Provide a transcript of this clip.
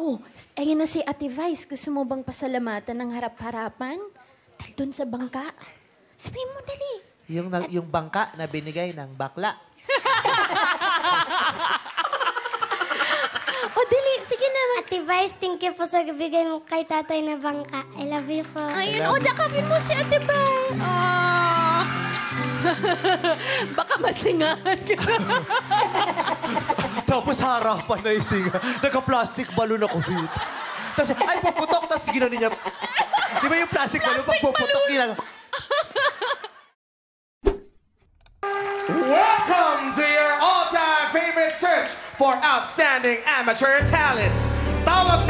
Oh, ayun na si Ate Vice. Gusto mo bang pasalamatan ng harap-harapan? Dahil doon sa bangka. Sabihin mo, dali. Yung, na- yung bangka na binigay ng bakla. Oh, dali. Sige na. Ate Vice, thank you po sa bigay mo kay tatay na bangka. I love you po. Ayun, oh, dakapin mo si Ate Vice. Ah. Baka masingahan ka. Tapos harapan na yung singa. Naka-plastic balloon ako rito. Tapos, ay, puputok. Tapos ginawa niya. Di ba yung plastic balloon? Pag puputok, ginag... Welcome to your all-time favorite search for outstanding amateur talents. Tawag